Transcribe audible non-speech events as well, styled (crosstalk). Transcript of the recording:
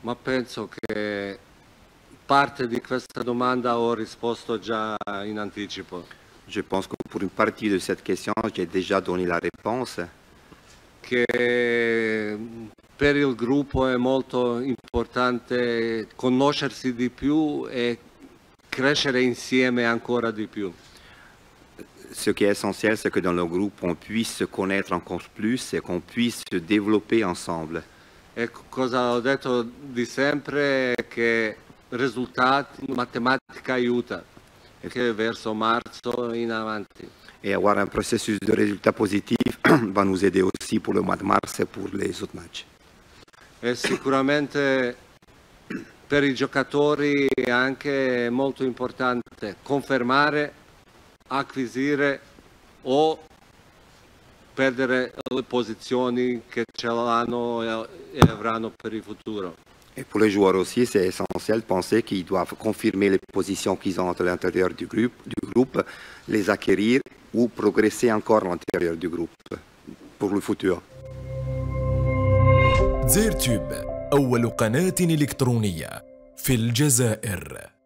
Ma penso che parte di questa domanda ho risposto già in anticipo. Je pense que pour une partie de cette question, j'ai déjà donné la réponse. Che per il gruppo è molto importante conoscersi di più e crescere insieme ancora di più. Ce qui est essentiel, c'est que dans le groupe, on puisse se connaître encore plus et qu'on puisse se développer ensemble. E cosa ho detto di sempre è che risultati, matematica aiuta, e che verso marzo in avanti. Et avoir un processus de résultats positifs (clears throat) va nous aider aussi pour le mois de mars et pour les autres matchs. E sicuramente per i giocatori è anche molto importante confermare, acquisire o perdere le posizioni che ce l'hanno e e avranno per il futuro. Et pour les joueurs aussi, c'est essentiel de penser qu'ils doivent confirmer les positions qu'ils ont à l'intérieur du groupe, du groupe, les acquérir ou progresser encore à l'intérieur du groupe pour le futur. زير تيوب أول قناة إلكترونية في الجزائر